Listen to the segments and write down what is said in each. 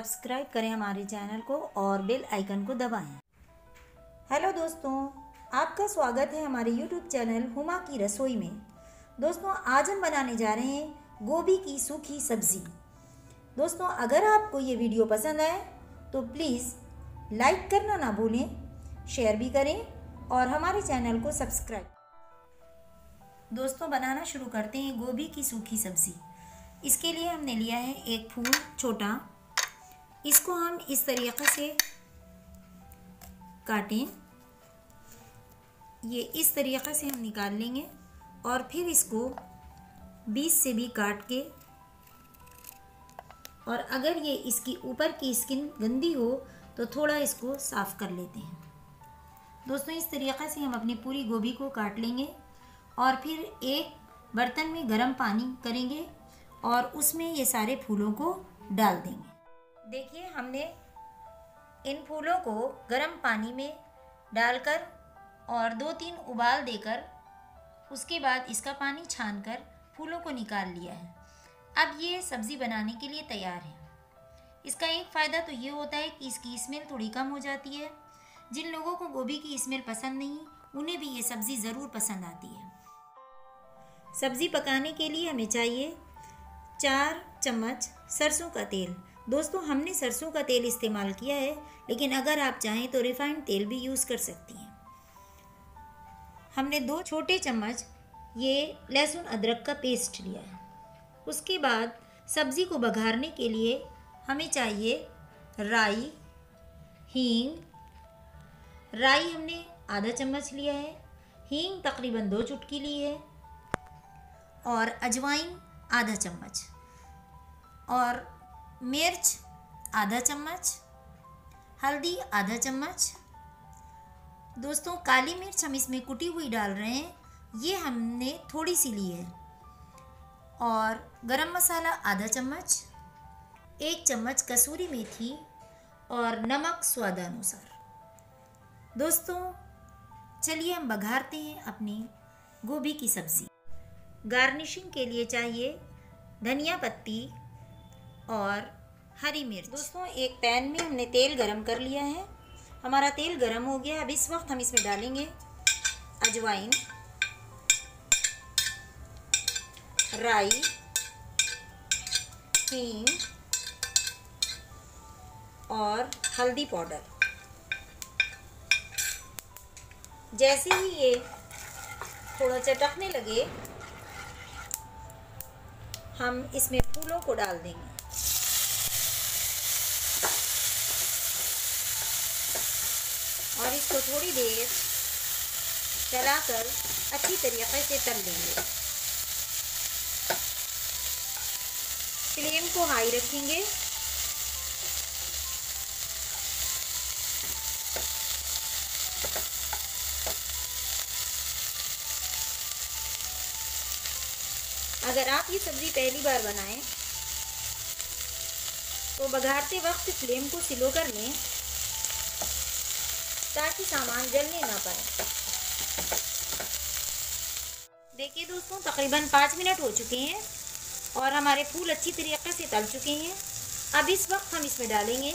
Subscribe करें हमारे channel को और बेल आइकन को दबाएँ। हेलो दोस्तों, आपका स्वागत है हमारे यूट्यूब चैनल हुमा की रसोई में। दोस्तों, आज हम बनाने जा रहे हैं गोभी की सूखी सब्ज़ी। दोस्तों, अगर आपको ये वीडियो पसंद आए तो प्लीज़ लाइक करना ना भूलें, शेयर भी करें और हमारे चैनल को सब्सक्राइब। दोस्तों, बनाना शुरू करते हैं गोभी की सूखी सब्ज़ी। इसके लिए हमने लिया है एक फूल छोटा इसको हम इस तरीके से काटें। ये इस तरीके से हम निकाल लेंगे और फिर इसको बीच से भी काट के और अगर ये इसकी ऊपर की स्किन गंदी हो तो थोड़ा इसको साफ़ कर लेते हैं। दोस्तों, इस तरीक़े से हम अपनी पूरी गोभी को काट लेंगे और फिर एक बर्तन में गर्म पानी करेंगे और उसमें ये सारे फूलों को डाल देंगे। देखिए, हमने इन फूलों को गर्म पानी में डालकर और दो तीन उबाल देकर उसके बाद इसका पानी छानकर फूलों को निकाल लिया है। अब ये सब्ज़ी बनाने के लिए तैयार है। इसका एक फ़ायदा तो ये होता है कि इसकी स्मेल थोड़ी कम हो जाती है। जिन लोगों को गोभी की स्मेल पसंद नहीं, उन्हें भी ये सब्ज़ी ज़रूर पसंद आती है। सब्ज़ी पकाने के लिए हमें चाहिए चार चम्मच सरसों का तेल। दोस्तों, हमने सरसों का तेल इस्तेमाल किया है, लेकिन अगर आप चाहें तो रिफाइंड तेल भी यूज़ कर सकती हैं। हमने दो छोटे चम्मच ये लहसुन अदरक का पेस्ट लिया है। उसके बाद सब्ज़ी को बघारने के लिए हमें चाहिए राई, हींग। राई हमने आधा चम्मच लिया है। हींग तकरीबन दो चुटकी ली है और अजवाइन आधा चम्मच। और मिर्च, आधा चम्मच, हल्दी, आधा चम्मच। दोस्तों, काली मिर्च हम इसमें कुटी हुई डाल रहे हैं। ये हमने थोड़ी सी ली है। और गरम मसाला आधा चम्मच, एक चम्मच कसूरी मेथी और नमक स्वादानुसार। दोस्तों, चलिए हम बघारते हैं अपनी गोभी की सब्ज़ी। गार्निशिंग के लिए चाहिए धनिया पत्ती और हरी मिर्च। दोस्तों, एक पैन में हमने तेल गरम कर लिया है। हमारा तेल गरम हो गया। अब इस वक्त हम इसमें डालेंगे अजवाइन, राई, हींग और हल्दी पाउडर। जैसे ही ये थोड़ा चटकने लगे, हम इसमें फूलों को डाल देंगे। थोड़ी देर चलाकर अच्छी तरीके से तल लेंगे। फ्लेम को हाई रखेंगे। अगर आप ये सब्ज़ी पहली बार बनाएँ तो बघारते वक्त फ्लेम को स्लो कर लें। ताकि सामान जलने ना पाए। देखिए दोस्तों, तकरीबन पाँच मिनट हो चुके हैं और हमारे फूल अच्छी तरीके से तल चुके हैं। अब इस वक्त हम इसमें डालेंगे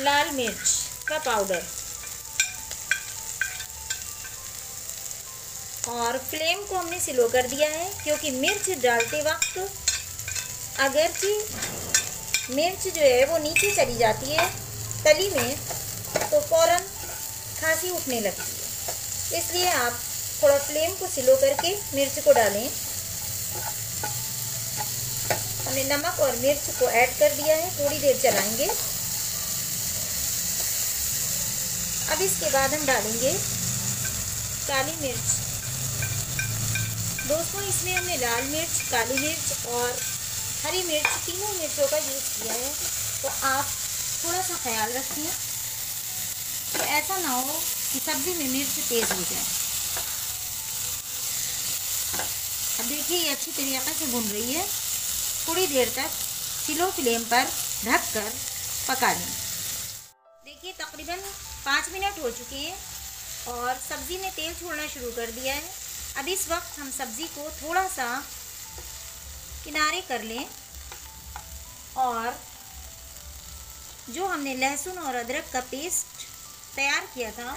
लाल मिर्च का पाउडर और फ्लेम को हमने स्लो कर दिया है, क्योंकि मिर्च डालते वक्त अगरचे मिर्च जो है वो नीचे चली जाती है तली में। तो फ़ौरन खांसी उठने लगती है इसलिए आप थोड़ा फ्लेम को स्लो करके मिर्च को डालें। हमने नमक और मिर्च को ऐड कर दिया है, थोड़ी देर चलाएँगे। अब इसके बाद हम डालेंगे काली मिर्च। दोस्तों, इसमें हमने लाल मिर्च, काली मिर्च और हरी मिर्च, तीनों मिर्चों का यूज़ किया है। तो आप थोड़ा सा ख्याल रखें। ऐसा ना हो कि सब्ज़ी में मिर्च तेज़ हो जाए। अब देखिए, ये अच्छी तरीके से भुन रही है। थोड़ी देर तक स्लो फ्लेम पर ढक कर पका लें। देखिए, तकरीबन पाँच मिनट हो चुके हैं और सब्ज़ी ने तेल छोड़ना शुरू कर दिया है। अब इस वक्त हम सब्ज़ी को थोड़ा सा किनारे कर लें और जो हमने लहसुन और अदरक का पेस्ट तैयार किया था,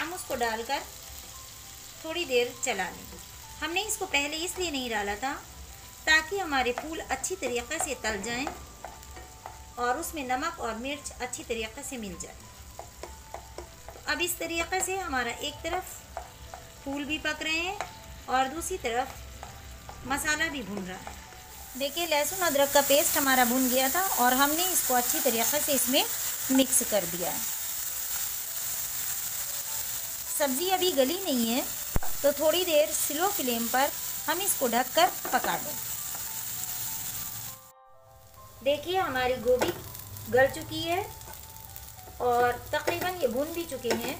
हम उसको डालकर थोड़ी देर चला लें हमने इसको पहले इसलिए नहीं डाला था ताकि हमारे फूल अच्छी तरीक़े से तल जाएँ और उसमें नमक और मिर्च अच्छी तरीक़े से मिल जाए। अब इस तरीक़े से हमारा एक तरफ़ फूल भी पक रहे हैं और दूसरी तरफ़ मसाला भी भून रहा है। देखिए, लहसुन अदरक का पेस्ट हमारा भुन गया था और हमने इसको अच्छी तरीके से इसमें मिक्स कर दिया है। सब्ज़ी अभी गली नहीं है तो थोड़ी देर स्लो फ्लेम पर हम इसको ढककर पका लें देखिए, हमारी गोभी गल चुकी है और तकरीबन ये भून भी चुके हैं।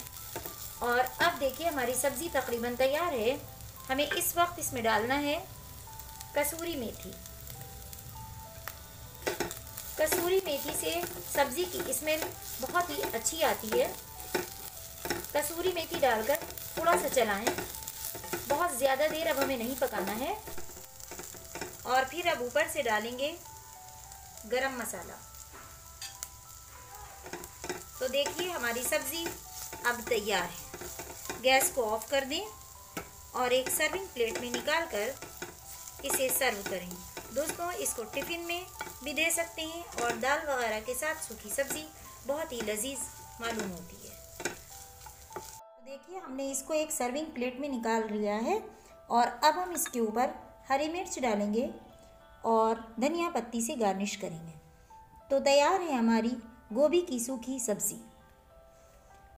और अब देखिए, हमारी सब्ज़ी तकरीबन तैयार है। हमें इस वक्त इसमें डालना है कसूरी मेथी। कसूरी मेथी से सब्ज़ी की स्मेल बहुत ही अच्छी आती है। कसूरी मेथी डालकर थोड़ा सा चलाएँ। बहुत ज़्यादा देर अब हमें नहीं पकाना है। और फिर अब ऊपर से डालेंगे गरम मसाला। तो देखिए हमारी सब्ज़ी अब तैयार है। गैस को ऑफ़ कर दें और एक सर्विंग प्लेट में निकाल कर इसे सर्व करें। दोस्तों, इसको टिफ़िन में भी दे सकते हैं और दाल वगैरह के साथ सूखी सब्ज़ी बहुत ही लजीज मालूम होती है। देखिए, हमने इसको एक सर्विंग प्लेट में निकाल लिया है और अब हम इसके ऊपर हरी मिर्च डालेंगे और धनिया पत्ती से गार्निश करेंगे। तो तैयार है हमारी गोभी की सूखी सब्ज़ी।